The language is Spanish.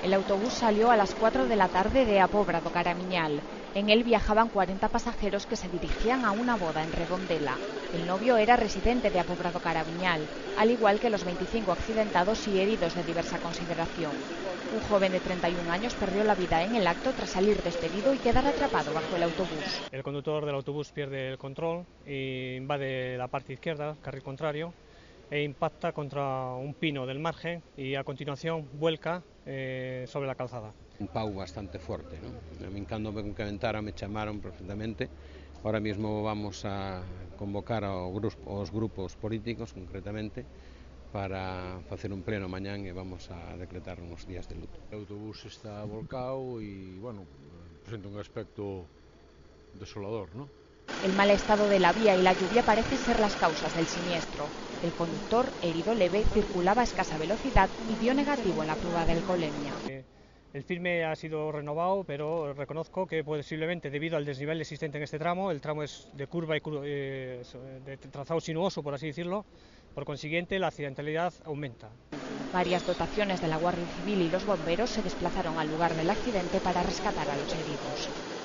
El autobús salió a las 4 de la tarde de Apóbrado Caramiñal. En él viajaban 40 pasajeros que se dirigían a una boda en Redondela. El novio era residente de Apobrado Carabiñal, al igual que los 25 accidentados y heridos de diversa consideración. Un joven de 31 años perdió la vida en el acto tras salir despedido y quedar atrapado bajo el autobús. El conductor del autobús pierde el control e invade la parte izquierda, carril contrario, e impacta contra un pino del margen y a continuación vuelca eh, sobre la calzada. Un pau bastante fuerte, ¿no? A mí cando me calentara me chamaron perfectamente. Ahora mismo vamos a convocar ao grupo, aos grupos políticos concretamente para facer un pleno mañán e vamos a decretar uns días de luto. O autobús está volcado e, bueno, presenta un aspecto desolador, non? El mal estado de la vía y la lluvia parecen ser las causas del siniestro. El conductor, herido leve, circulaba a escasa velocidad y dio negativo en la prueba de alcoholemia. El firme ha sido renovado, pero reconozco que posiblemente debido al desnivel existente en este tramo, el tramo es de curva y eh, de trazado sinuoso, por así decirlo, por consiguiente la accidentalidad aumenta. Varias dotaciones de la Guardia Civil y los bomberos se desplazaron al lugar del accidente para rescatar a los heridos.